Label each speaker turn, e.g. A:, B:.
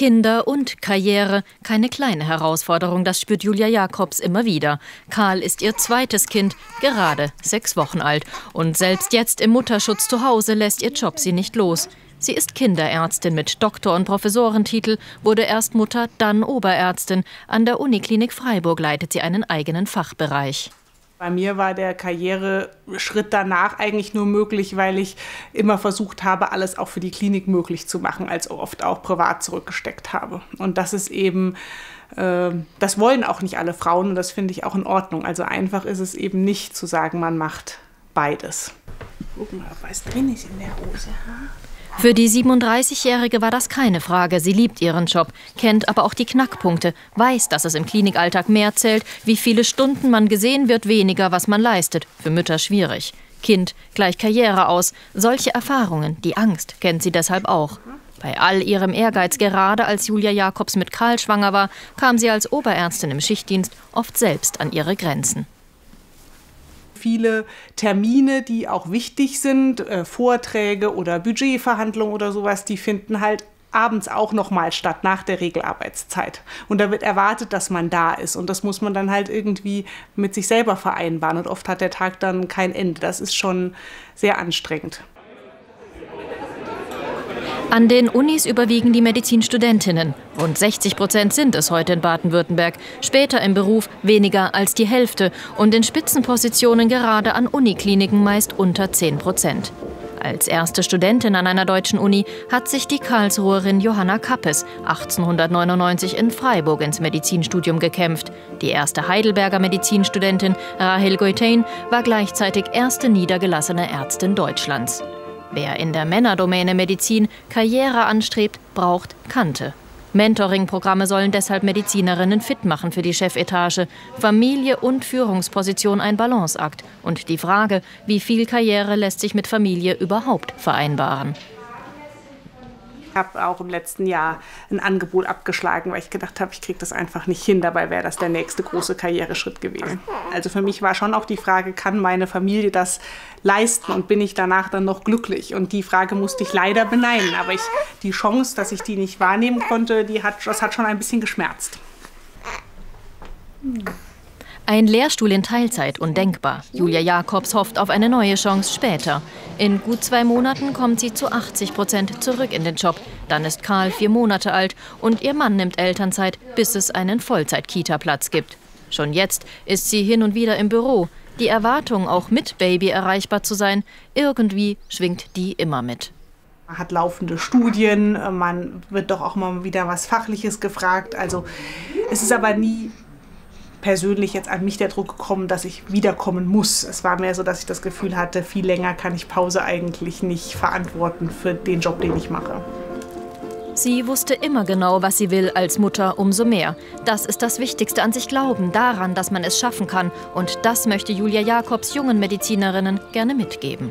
A: Kinder und Karriere, keine kleine Herausforderung, das spürt Julia Jakobs immer wieder. Karl ist ihr zweites Kind, gerade sechs Wochen alt. Und selbst jetzt im Mutterschutz zu Hause lässt ihr Job sie nicht los. Sie ist Kinderärztin mit Doktor- und Professorentitel, wurde erst Mutter, dann Oberärztin. An der Uniklinik Freiburg leitet sie einen eigenen Fachbereich.
B: Bei mir war der Karriereschritt danach eigentlich nur möglich, weil ich immer versucht habe, alles auch für die Klinik möglich zu machen, als oft auch privat zurückgesteckt habe. Und das ist eben, äh, das wollen auch nicht alle Frauen und das finde ich auch in Ordnung. Also einfach ist es eben nicht zu sagen, man macht beides. Guck mal, was drin ist in der Hose. Ha?
A: Für die 37-Jährige war das keine Frage. Sie liebt ihren Job, kennt aber auch die Knackpunkte, weiß, dass es im Klinikalltag mehr zählt, wie viele Stunden man gesehen wird, weniger, was man leistet. Für Mütter schwierig. Kind gleich Karriere aus. Solche Erfahrungen, die Angst, kennt sie deshalb auch. Bei all ihrem Ehrgeiz, gerade als Julia Jakobs mit Karl schwanger war, kam sie als Oberärztin im Schichtdienst oft selbst an ihre Grenzen
B: viele Termine, die auch wichtig sind, äh, Vorträge oder Budgetverhandlungen oder sowas, die finden halt abends auch noch mal statt nach der Regelarbeitszeit. Und da wird erwartet, dass man da ist und das muss man dann halt irgendwie mit sich selber vereinbaren und oft hat der Tag dann kein Ende. Das ist schon sehr anstrengend.
A: An den Unis überwiegen die Medizinstudentinnen. Rund 60 Prozent sind es heute in Baden-Württemberg. Später im Beruf weniger als die Hälfte und in Spitzenpositionen gerade an Unikliniken meist unter 10 Prozent. Als erste Studentin an einer deutschen Uni hat sich die Karlsruherin Johanna Kappes 1899 in Freiburg ins Medizinstudium gekämpft. Die erste Heidelberger Medizinstudentin Rahel Goitain war gleichzeitig erste niedergelassene Ärztin Deutschlands. Wer in der Männerdomäne Medizin Karriere anstrebt, braucht Kante. Mentoring-Programme sollen deshalb Medizinerinnen fit machen für die Chefetage. Familie und Führungsposition ein Balanceakt. Und die Frage, wie viel Karriere lässt sich mit Familie überhaupt vereinbaren.
B: Ich habe auch im letzten Jahr ein Angebot abgeschlagen, weil ich gedacht habe, ich kriege das einfach nicht hin. Dabei wäre das der nächste große Karriereschritt gewesen. Also für mich war schon auch die Frage, kann meine Familie das leisten und bin ich danach dann noch glücklich? Und die Frage musste ich leider beneiden. Aber ich, die Chance, dass ich die nicht wahrnehmen konnte, die hat, das hat schon ein bisschen geschmerzt.
A: Hm. Ein Lehrstuhl in Teilzeit undenkbar. Julia Jakobs hofft auf eine neue Chance später. In gut zwei Monaten kommt sie zu 80 Prozent zurück in den Job. Dann ist Karl vier Monate alt und ihr Mann nimmt Elternzeit, bis es einen Vollzeit-Kita-Platz gibt. Schon jetzt ist sie hin und wieder im Büro. Die Erwartung, auch mit Baby erreichbar zu sein, irgendwie schwingt die immer mit.
B: Man hat laufende Studien, man wird doch auch mal wieder was Fachliches gefragt. Also es ist aber nie persönlich jetzt an mich der Druck gekommen, dass ich wiederkommen muss. Es war mehr so, dass ich das Gefühl hatte, viel länger kann ich Pause eigentlich nicht verantworten für den Job, den ich mache.
A: Sie wusste immer genau, was sie will als Mutter, umso mehr. Das ist das Wichtigste an sich glauben, daran, dass man es schaffen kann. Und das möchte Julia Jakobs jungen Medizinerinnen gerne mitgeben.